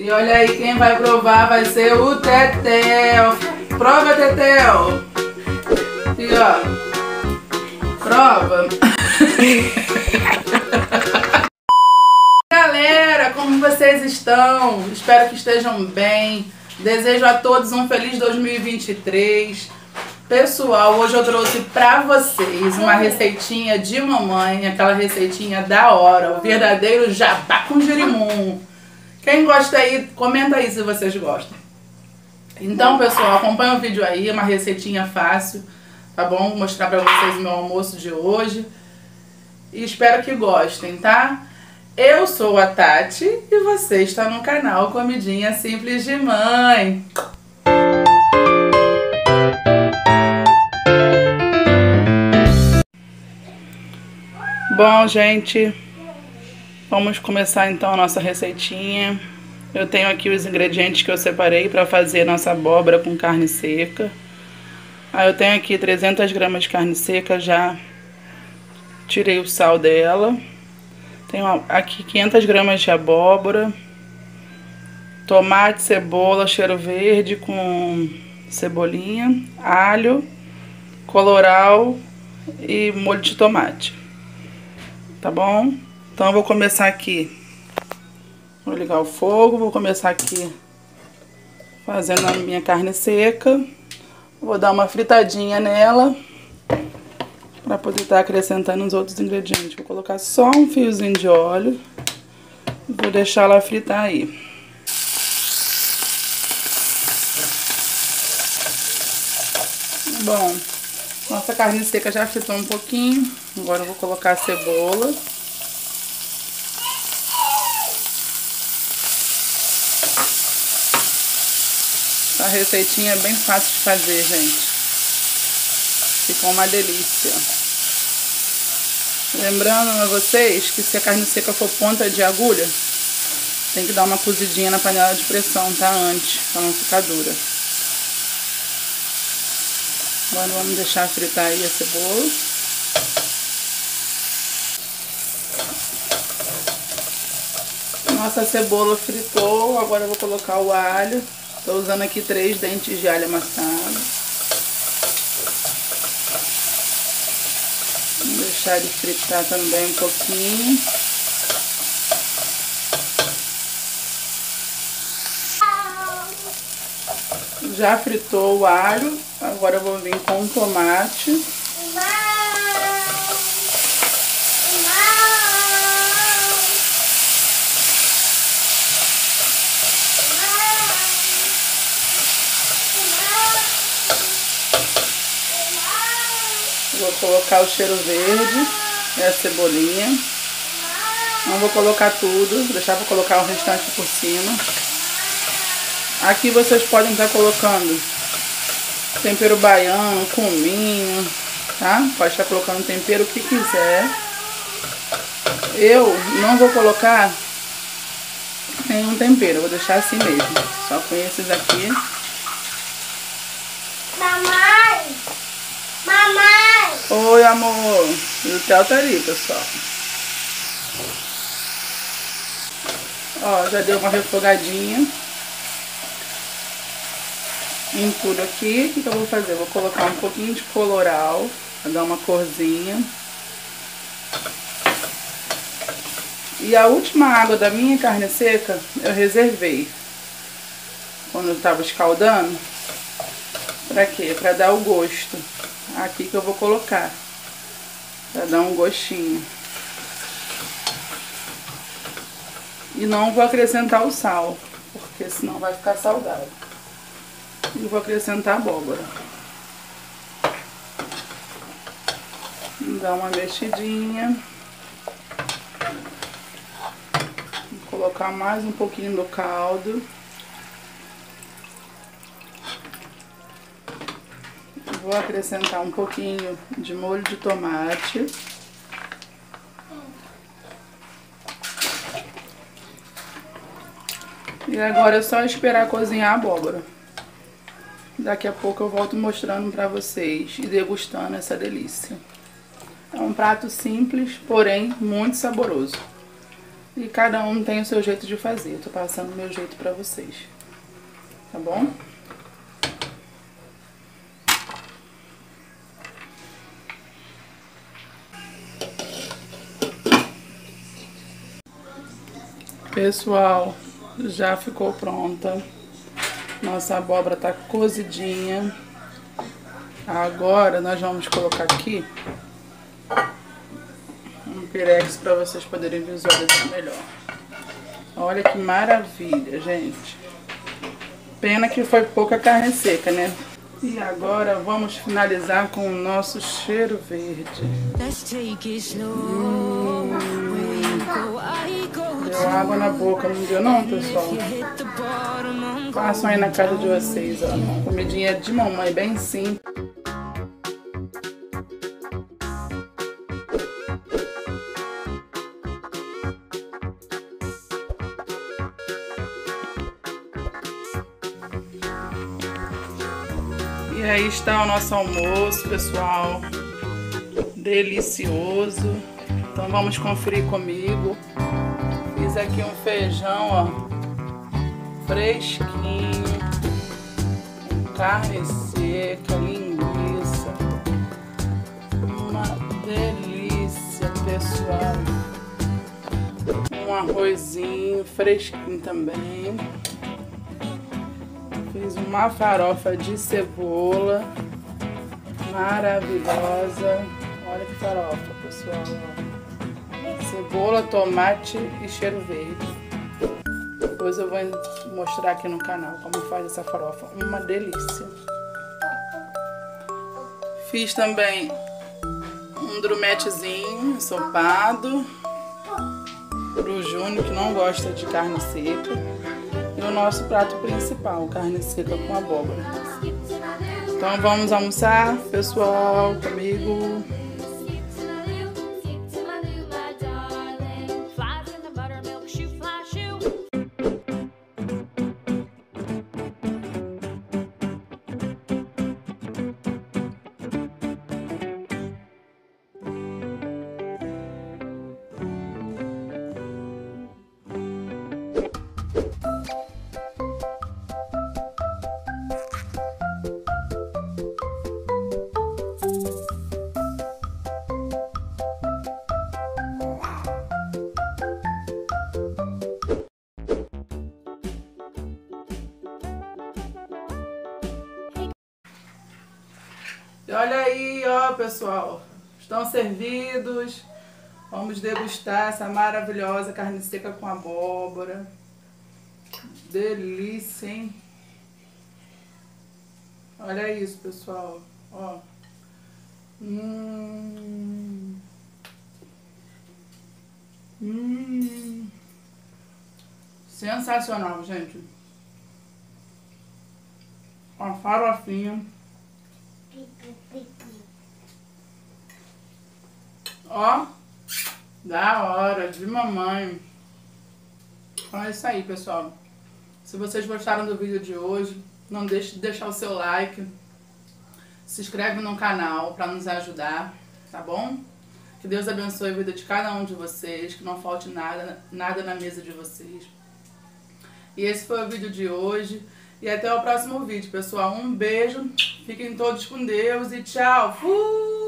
E olha aí, quem vai provar vai ser o Tetel. Prova, Tetel. E ó, prova. Galera, como vocês estão? Espero que estejam bem. Desejo a todos um feliz 2023. Pessoal, hoje eu trouxe pra vocês uma receitinha de mamãe, aquela receitinha da hora, o verdadeiro jabá com girimum. Quem gosta aí, comenta aí se vocês gostam. Então, pessoal, acompanha o vídeo aí, uma receitinha fácil, tá bom? Vou mostrar pra vocês o meu almoço de hoje. E espero que gostem, tá? Eu sou a Tati e você está no canal Comidinha Simples de Mãe. Bom, gente, vamos começar então a nossa receitinha. Eu tenho aqui os ingredientes que eu separei para fazer nossa abóbora com carne seca. Aí eu tenho aqui 300 gramas de carne seca, já tirei o sal dela. Tenho aqui 500 gramas de abóbora, tomate, cebola, cheiro verde com cebolinha, alho, coloral e molho de tomate tá bom? Então eu vou começar aqui, vou ligar o fogo, vou começar aqui fazendo a minha carne seca. Vou dar uma fritadinha nela para poder estar tá acrescentando os outros ingredientes. Vou colocar só um fiozinho de óleo e vou deixar ela fritar aí. Bom, nossa carne seca já fritou um pouquinho. Agora eu vou colocar a cebola. Essa receitinha é bem fácil de fazer, gente. Ficou uma delícia. Lembrando a vocês que se a carne seca for ponta de agulha, tem que dar uma cozidinha na panela de pressão, tá? Antes, pra não ficar dura. Agora vamos deixar fritar aí a cebola. Nossa cebola fritou, agora eu vou colocar o alho. Estou usando aqui três dentes de alho amassado. Vamos deixar ele fritar também um pouquinho. Já fritou o alho, agora eu vou vir com o tomate. Vou colocar o cheiro verde e a cebolinha. Não vou colocar tudo, vou deixar para colocar o restante por cima. Aqui vocês podem estar colocando tempero baiano, cominho, tá? Pode estar colocando tempero que quiser. Eu não vou colocar nenhum tempero, vou deixar assim mesmo. Só com esses aqui. Mamãe! Mamãe! Oi, amor. E o Theo tá ali, pessoal. Ó, já deu uma refogadinha em tudo aqui. O que, que eu vou fazer? vou colocar um pouquinho de coloral para dar uma corzinha. E a última água da minha carne seca eu reservei. Quando eu tava escaldando. Pra quê? Pra dar o gosto. Aqui que eu vou colocar. Pra dar um gostinho. E não vou acrescentar o sal. Porque senão vai ficar salgado. E vou acrescentar abóbora. Dar uma mexidinha. Vou colocar mais um pouquinho do caldo. Vou acrescentar um pouquinho de molho de tomate. E agora é só esperar cozinhar a abóbora. Daqui a pouco eu volto mostrando pra vocês e degustando essa delícia. É um prato simples, porém muito saboroso. E cada um tem o seu jeito de fazer. Eu tô passando o meu jeito pra vocês. Tá bom? Pessoal, já ficou pronta. Nossa abóbora tá cozidinha. Agora nós vamos colocar aqui um pirex para vocês poderem visualizar melhor. Olha que maravilha, gente. Pena que foi pouca carne seca, né? E agora vamos finalizar com o nosso cheiro verde. Hum, deu água na boca, não deu não, pessoal? Façam aí na casa de vocês, ó. Comidinha de mamãe, bem simples. E aí está o nosso almoço, pessoal. Delicioso. Então vamos conferir comigo. Fiz aqui um feijão, ó. Fresquinho. Com carne seca, linguiça. Uma delícia, pessoal. Um arrozinho fresquinho também. Fiz uma farofa de cebola maravilhosa. Olha que farofa, pessoal. Cebola, tomate e cheiro verde. Depois eu vou mostrar aqui no canal como faz essa farofa. Uma delícia. Fiz também um drumetezinho ensopado. Pro Júnior que não gosta de carne seca o nosso prato principal, carne seca com abóbora. Então vamos almoçar, pessoal, comigo. Olha aí, ó, pessoal. Estão servidos. Vamos degustar essa maravilhosa carne seca com abóbora. Delícia, hein? Olha isso, pessoal. Ó. Hum. Hum. Sensacional, gente. Uma farofinha. Ó, da hora, de mamãe. Então é isso aí, pessoal. Se vocês gostaram do vídeo de hoje, não deixe de deixar o seu like. Se inscreve no canal para nos ajudar, tá bom? Que Deus abençoe a vida de cada um de vocês, que não falte nada, nada na mesa de vocês. E esse foi o vídeo de hoje. E até o próximo vídeo, pessoal. Um beijo, fiquem todos com Deus e tchau. Fui!